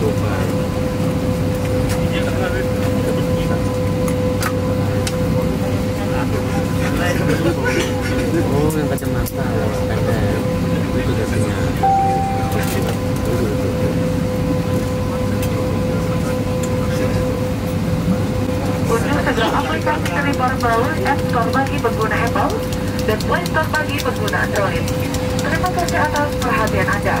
Oh, yang kacamata. Itu segera aplikasi bagi pengguna Apple dan bagi pengguna Android. Terima kasih atas perhatian Anda.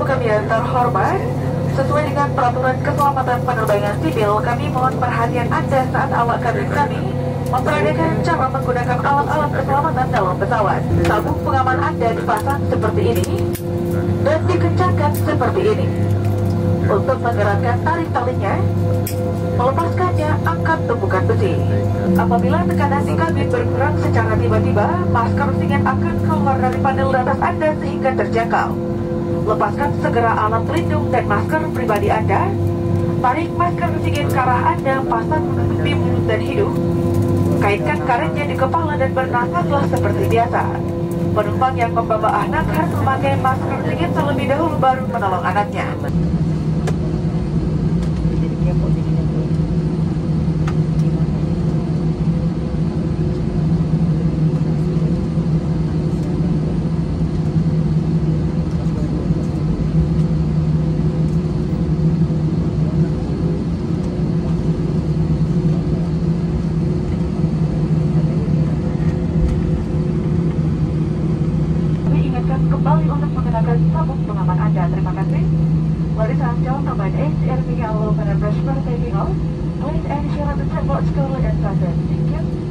Tamu kami yang terhormat, sesuai dengan peraturan keselamatan penerbangan sipil, kami mohon perhatian Anda saat awak kabin kami memperhatikan cara menggunakan alat-alat keselamatan dalam pesawat. Sabuk pengaman Anda dipasang seperti ini dan dikencangkan seperti ini. Untuk menggerakkan tarik-talinya, melepaskannya angkat tumpukan besi. Apabila tekanan di kabin berkurang secara tiba-tiba, masker oksigen akan keluar dari panel atas Anda sehingga terjangkau. Lepaskan segera alat pelindung dan masker pribadi Anda. Tarik masker oksigen ke arah Anda, pasang menutupi mulut dan hidung. Kaitkan karetnya di kepala dan bernafaslah seperti biasa. Penumpang yang membawa anak harus memakai masker oksigen terlebih dahulu baru menolong anaknya. Kembali untuk menggunakan sabuk pengaman Anda. Terima kasih. Ladies and gentlemen, it's Miguel Lopan and Brush for taking off. Please ensure the seatbelt securely and fastened. Thank you.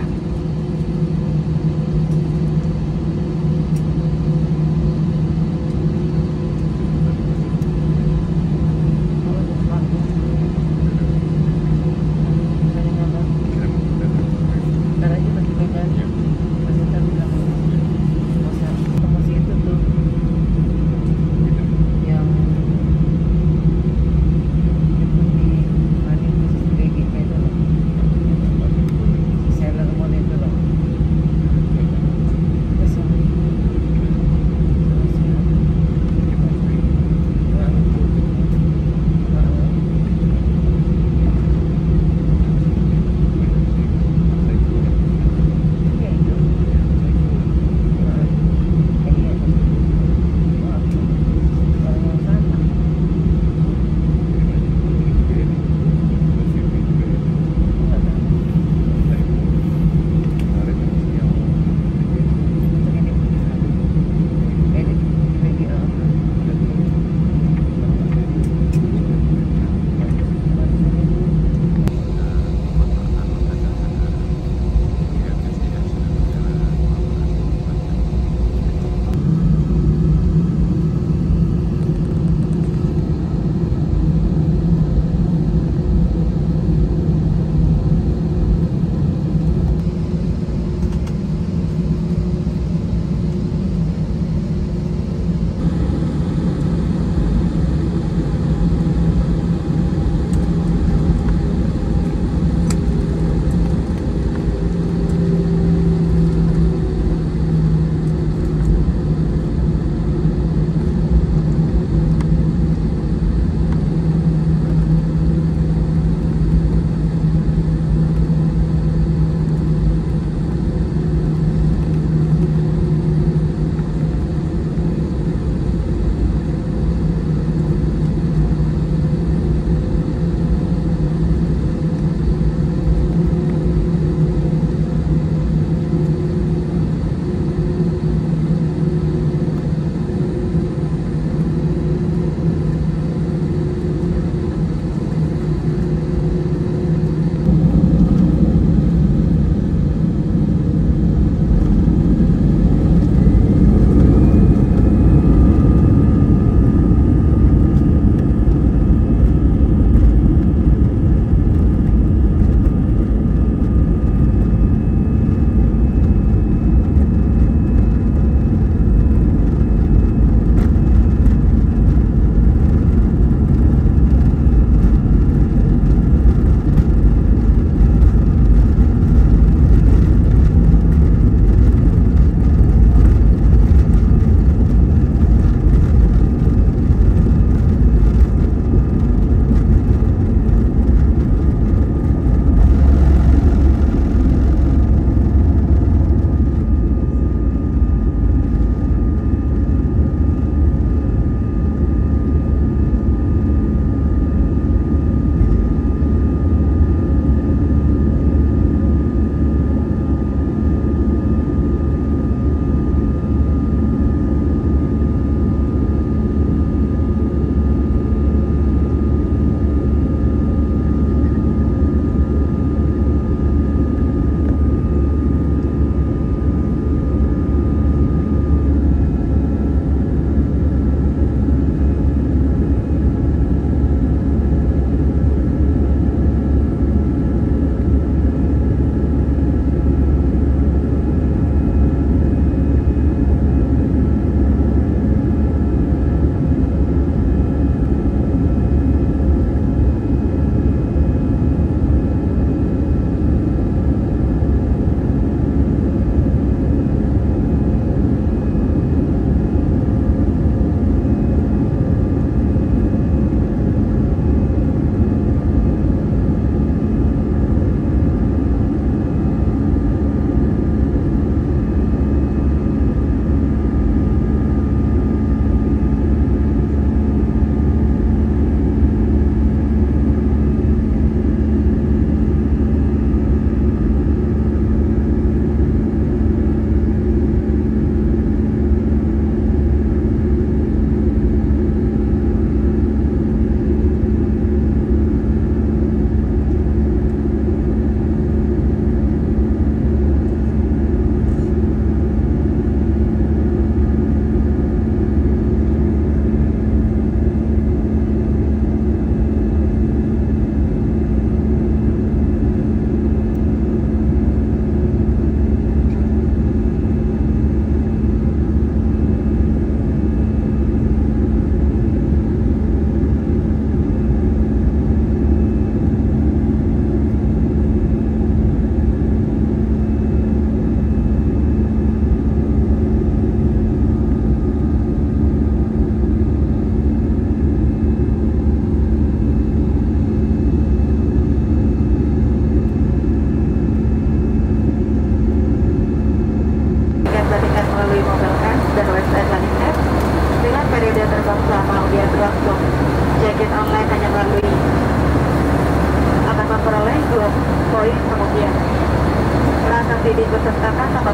di peserta kan sama